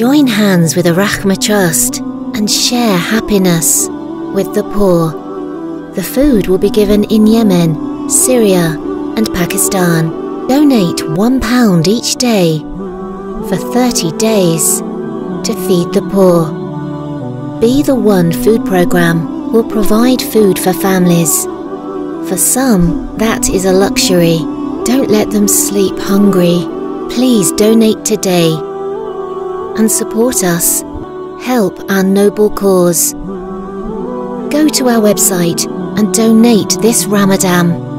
Join hands with the Rahmah Trust and share happiness with the poor. The food will be given in Yemen, Syria, and Pakistan. Donate £1 each day for 30 days to feed the poor. Be the One food program will provide food for families. For some, that is a luxury. Don't let them sleep hungry. Please donate today and support us. Help our noble cause. Go to our website and donate this Ramadan.